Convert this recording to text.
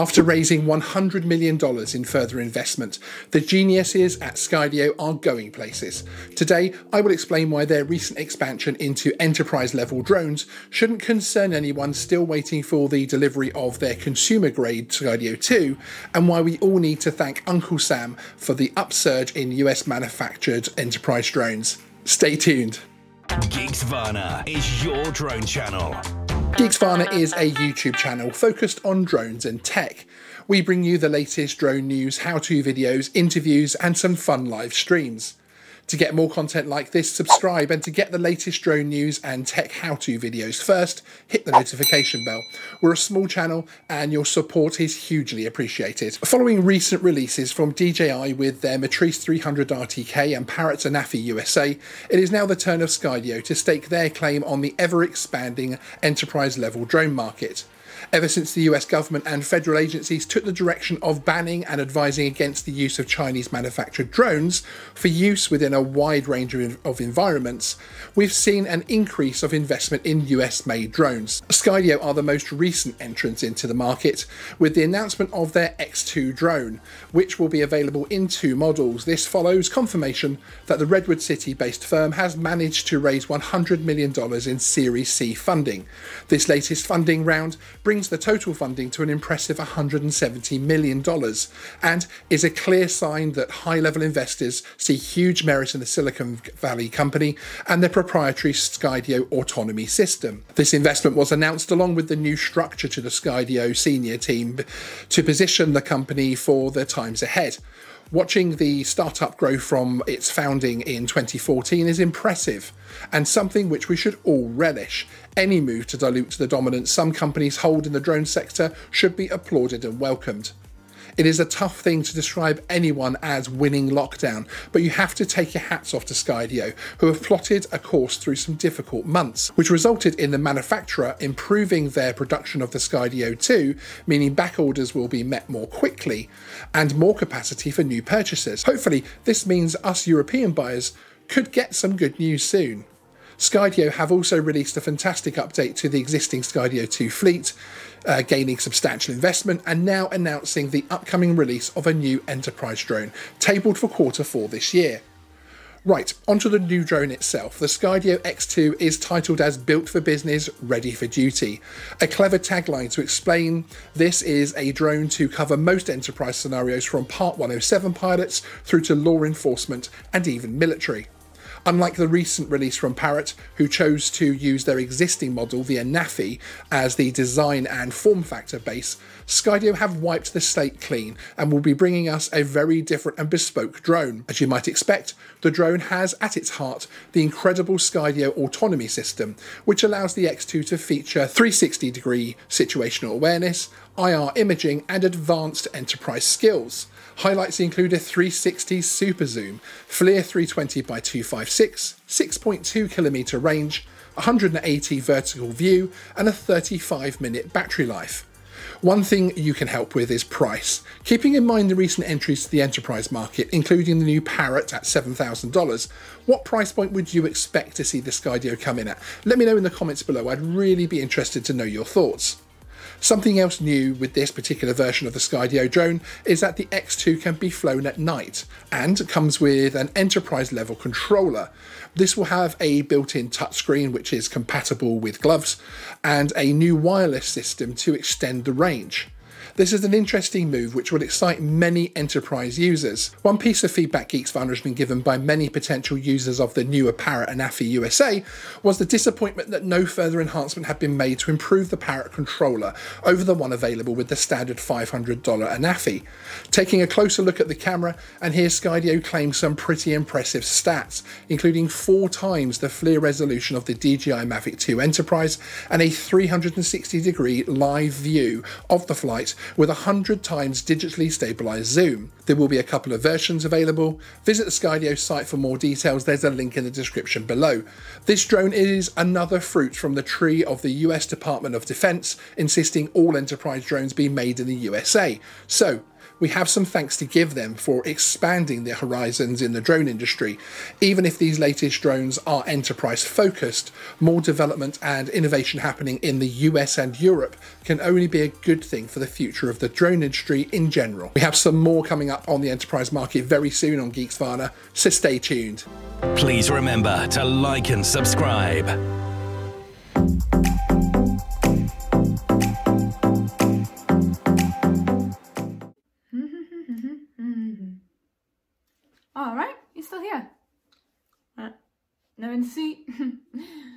After raising $100 million in further investment, the geniuses at Skydio are going places. Today, I will explain why their recent expansion into enterprise level drones shouldn't concern anyone still waiting for the delivery of their consumer grade Skydio 2, and why we all need to thank Uncle Sam for the upsurge in US manufactured enterprise drones. Stay tuned. Geeksvana is your drone channel. Geeksvana is a YouTube channel focused on drones and tech. We bring you the latest drone news, how-to videos, interviews and some fun live streams. To get more content like this, subscribe and to get the latest drone news and tech how-to videos first, hit the notification bell. We're a small channel and your support is hugely appreciated. Following recent releases from DJI with their Matrice 300 RTK and Parrot Anafi USA, it is now the turn of Skydio to stake their claim on the ever-expanding enterprise-level drone market ever since the US government and federal agencies took the direction of banning and advising against the use of Chinese manufactured drones for use within a wide range of, of environments, we've seen an increase of investment in US made drones. Skydio are the most recent entrants into the market with the announcement of their X2 drone, which will be available in two models. This follows confirmation that the Redwood City based firm has managed to raise $100 million in Series C funding. This latest funding round brings the total funding to an impressive $170 million and is a clear sign that high level investors see huge merit in the Silicon Valley company and their proprietary Skydio autonomy system. This investment was announced along with the new structure to the Skydio senior team to position the company for the times ahead. Watching the startup grow from its founding in 2014 is impressive and something which we should all relish. Any move to dilute the dominance some companies hold in the drone sector should be applauded and welcomed. It is a tough thing to describe anyone as winning lockdown, but you have to take your hats off to Skydio, who have plotted a course through some difficult months, which resulted in the manufacturer improving their production of the Skydio 2, meaning back orders will be met more quickly, and more capacity for new purchases. Hopefully, this means us European buyers could get some good news soon. Skydio have also released a fantastic update to the existing Skydio 2 fleet, uh, gaining substantial investment and now announcing the upcoming release of a new enterprise drone, tabled for quarter four this year. Right, onto the new drone itself. The Skydio X2 is titled as Built for Business, Ready for Duty. A clever tagline to explain this is a drone to cover most enterprise scenarios from Part 107 pilots through to law enforcement and even military. Unlike the recent release from Parrot, who chose to use their existing model, the Anafi, as the design and form factor base, Skydio have wiped the slate clean and will be bringing us a very different and bespoke drone. As you might expect, the drone has at its heart the incredible Skydio autonomy system, which allows the X2 to feature 360 degree situational awareness, IR imaging, and advanced enterprise skills. Highlights include a 360 super zoom, FLIR 320 by 256, 6.2 kilometer range, 180 vertical view, and a 35 minute battery life. One thing you can help with is price. Keeping in mind the recent entries to the enterprise market, including the new Parrot at $7,000, what price point would you expect to see the Skydio come in at? Let me know in the comments below, I'd really be interested to know your thoughts. Something else new with this particular version of the Skydio drone is that the X2 can be flown at night and comes with an enterprise level controller. This will have a built-in touchscreen which is compatible with gloves and a new wireless system to extend the range. This is an interesting move which will excite many enterprise users. One piece of feedback Geeksvana has been given by many potential users of the newer Parrot Anafi USA was the disappointment that no further enhancement had been made to improve the Parrot controller over the one available with the standard $500 Anafi. Taking a closer look at the camera, and here Skydio claims some pretty impressive stats, including four times the FLIR resolution of the DJI Mavic 2 Enterprise and a 360 degree live view of the flight with a 100 times digitally stabilized zoom. There will be a couple of versions available. Visit the Skydio site for more details, there's a link in the description below. This drone is another fruit from the tree of the US Department of Defense insisting all enterprise drones be made in the USA. So, We have some thanks to give them for expanding their horizons in the drone industry. Even if these latest drones are enterprise focused, more development and innovation happening in the US and Europe can only be a good thing for the future of the drone industry in general. We have some more coming up on the enterprise market very soon on Geeksvana, so stay tuned. Please remember to like and subscribe. All right, you're still here. Uh, no in the seat.